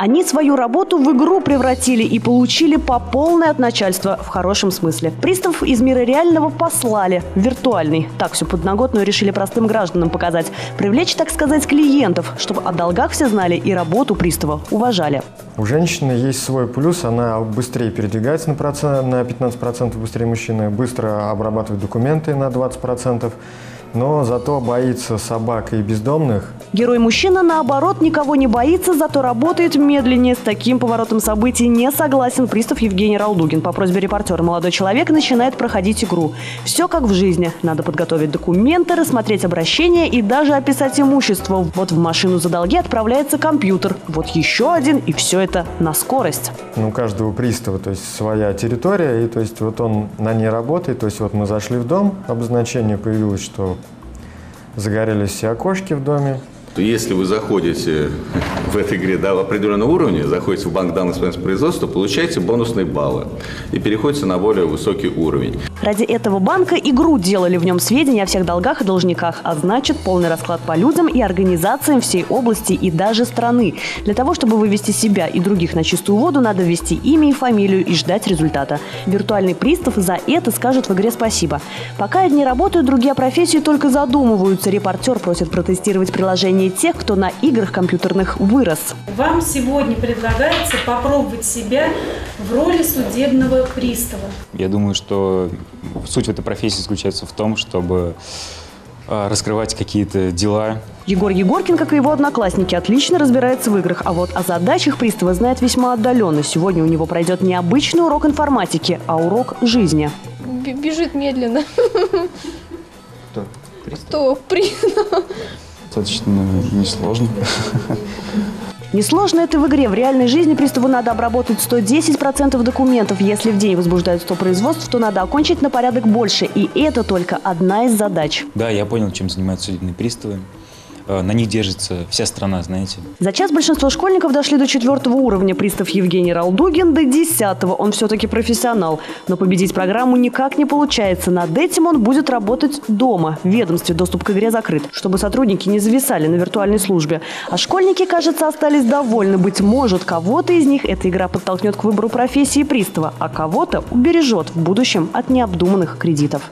Они свою работу в игру превратили и получили по полной от начальства в хорошем смысле. Пристав из мира реального послали в виртуальный. Так всю подноготную решили простым гражданам показать. Привлечь, так сказать, клиентов, чтобы о долгах все знали и работу пристава уважали. У женщины есть свой плюс, она быстрее передвигается на, процент, на 15% быстрее мужчины, быстро обрабатывает документы на 20%, но зато боится собак и бездомных. Герой-мужчина, наоборот, никого не боится, зато работает медленнее. С таким поворотом событий не согласен пристав Евгений Ралдугин. По просьбе репортера молодой человек начинает проходить игру. Все как в жизни. Надо подготовить документы, рассмотреть обращение и даже описать имущество. Вот в машину за долги отправляется компьютер. Вот еще один, и все это на скорость. Ну, у каждого пристава, то есть своя территория, и то есть вот он на ней работает. То есть вот мы зашли в дом, обозначение появилось, что загорелись все окошки в доме, то если вы заходите в этой игре до определенного уровня, заходите в банк данных производства, получаете бонусные баллы и переходите на более высокий уровень. Ради этого банка игру делали в нем сведения о всех долгах и должниках, а значит полный расклад по людям и организациям всей области и даже страны. Для того, чтобы вывести себя и других на чистую воду, надо ввести имя и фамилию и ждать результата. Виртуальный пристав за это скажет в игре спасибо. Пока одни работают, другие профессии только задумываются. Репортер просит протестировать приложение тех, кто на играх компьютерных вырос. Вам сегодня предлагается попробовать себя в роли судебного пристава. Я думаю, что суть в этой профессии заключается в том, чтобы а, раскрывать какие-то дела. Егор Егоркин, как и его одноклассники, отлично разбирается в играх, а вот о задачах пристава знает весьма отдаленно. Сегодня у него пройдет не обычный урок информатики, а урок жизни. Бежит медленно. Кто? Кто? Пристав. Достаточно несложно. Несложно это в игре. В реальной жизни приставу надо обработать 110% документов. Если в день возбуждают 100 производств, то надо окончить на порядок больше. И это только одна из задач. Да, я понял, чем занимаются судебные приставы. Э, на них держится вся страна, знаете. За час большинство школьников дошли до четвертого уровня. Пристав Евгений Ралдугин до десятого. Он все-таки профессионал. Но победить программу никак не получается. Над этим он будет работать дома. В ведомстве доступ к игре закрыт, чтобы сотрудники не зависали на виртуальной службе. А школьники, кажется, остались довольны. Быть может, кого-то из них эта игра подтолкнет к выбору профессии пристава, а кого-то убережет в будущем от необдуманных кредитов.